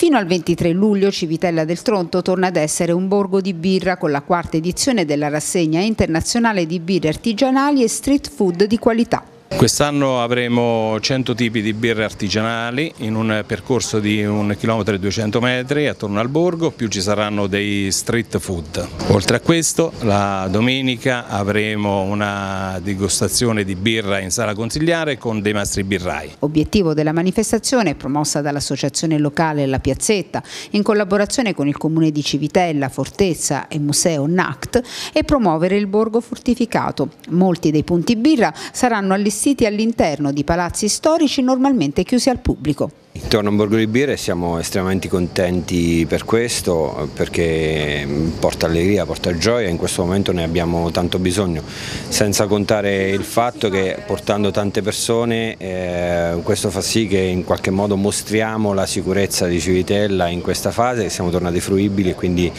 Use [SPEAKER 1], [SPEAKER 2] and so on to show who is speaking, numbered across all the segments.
[SPEAKER 1] Fino al 23 luglio Civitella del Tronto torna ad essere un borgo di birra con la quarta edizione della rassegna internazionale di birre artigianali e street food di qualità.
[SPEAKER 2] Quest'anno avremo 100 tipi di birre artigianali in un percorso di 1 km e 200 metri attorno al borgo, più ci saranno dei street food. Oltre a questo la domenica avremo una degustazione di birra in sala consigliare con dei mastri birrai.
[SPEAKER 1] Obiettivo della manifestazione, promossa dall'associazione locale La Piazzetta, in collaborazione con il comune di Civitella, Fortezza e Museo NACT, è promuovere il borgo fortificato. Molti dei punti birra saranno allestiti siti all'interno di palazzi storici normalmente chiusi al pubblico.
[SPEAKER 3] Intorno a borgo di birre siamo estremamente contenti per questo perché porta allegria, porta gioia, in questo momento ne abbiamo tanto bisogno, senza contare il fatto che portando tante persone eh, questo fa sì che in qualche modo mostriamo la sicurezza di Civitella in questa fase, siamo tornati fruibili e quindi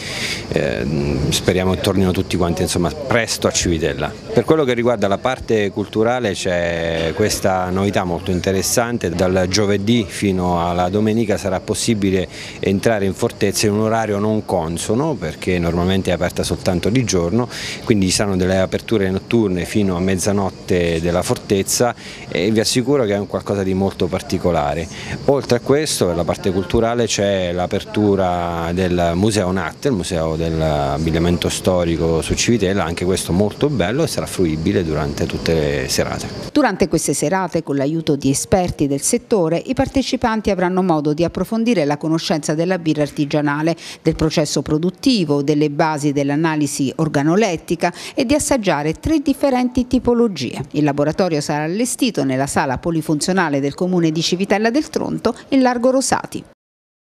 [SPEAKER 3] eh, speriamo tornino tutti quanti insomma, presto a Civitella. Per quello che riguarda la parte culturale c'è questa novità molto interessante, dal giovedì fino alla domenica sarà possibile entrare in fortezza in un orario non consono perché normalmente è aperta soltanto di giorno, quindi ci saranno delle aperture notturne fino a mezzanotte della fortezza e vi assicuro che è un qualcosa di molto particolare. Oltre a questo per la parte culturale c'è l'apertura del Museo NAT, il Museo dell'abbigliamento storico su Civitella, anche questo molto bello e sarà fruibile durante tutte le serate.
[SPEAKER 1] Durante queste serate con l'aiuto di esperti del settore i partecipanti avranno modo di approfondire la conoscenza della birra artigianale, del processo produttivo, delle basi dell'analisi organolettica e di assaggiare tre differenti tipologie. Il laboratorio sarà allestito nella sala polifunzionale del comune di Civitella del Tronto in Largo Rosati.